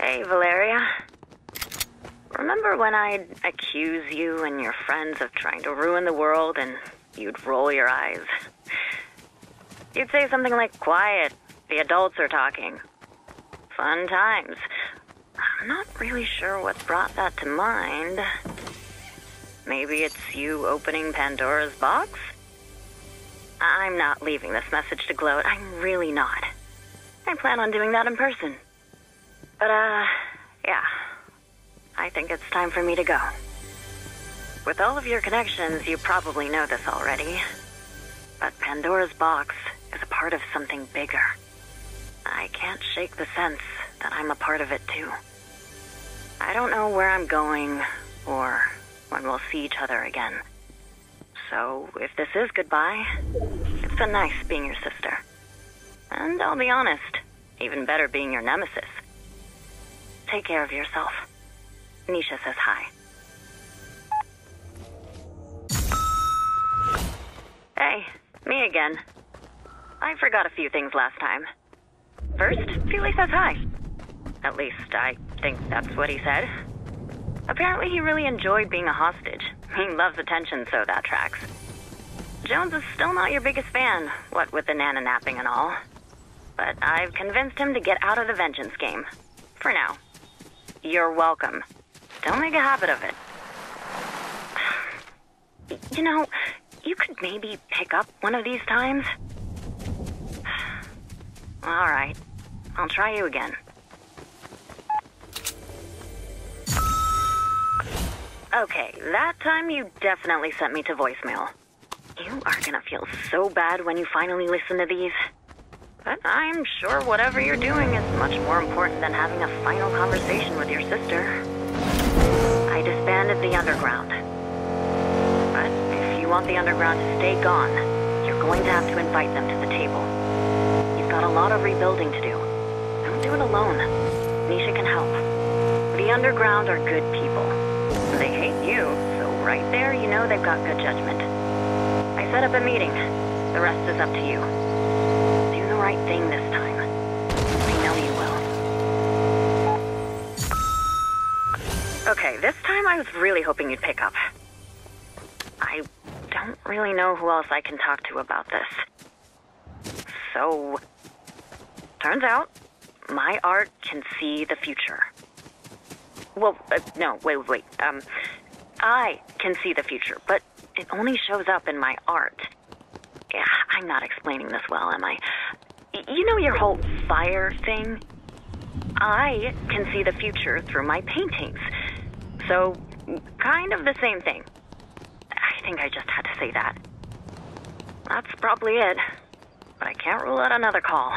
Hey, Valeria. Remember when I'd accuse you and your friends of trying to ruin the world and you'd roll your eyes? You'd say something like, Quiet, the adults are talking. Fun times. I'm not really sure what brought that to mind. Maybe it's you opening Pandora's box? I'm not leaving this message to gloat. I'm really not. I plan on doing that in person. But, uh, yeah. I think it's time for me to go. With all of your connections, you probably know this already. But Pandora's box is a part of something bigger. I can't shake the sense that I'm a part of it too. I don't know where I'm going or when we'll see each other again. So, if this is goodbye, it's been nice being your sister. And I'll be honest, even better being your nemesis. Take care of yourself. Nisha says hi. Hey, me again. I forgot a few things last time. First, Peely says hi. At least, I think that's what he said. Apparently, he really enjoyed being a hostage. He loves attention, so that tracks. Jones is still not your biggest fan, what with the nana napping and all. But I've convinced him to get out of the vengeance game. For now. You're welcome. Don't make a habit of it. You know, you could maybe pick up one of these times. All right. I'll try you again. Okay, that time you definitely sent me to voicemail. You are gonna feel so bad when you finally listen to these. But I'm sure whatever you're doing is much more important than having a final conversation with your sister. I disbanded the Underground. But if you want the Underground to stay gone, you're going to have to invite them to the table. You've got a lot of rebuilding to do. Don't do it alone. Nisha can help. The Underground are good people. They hate you, so right there you know they've got good judgment. I set up a meeting. The rest is up to you. Right thing this time. I know you will. Okay, this time I was really hoping you'd pick up. I don't really know who else I can talk to about this. So, turns out, my art can see the future. Well, uh, no, wait, wait, wait. Um, I can see the future, but it only shows up in my art. Yeah, I'm not explaining this well, am I? You know your whole fire thing? I can see the future through my paintings. So, kind of the same thing. I think I just had to say that. That's probably it. But I can't rule out another call.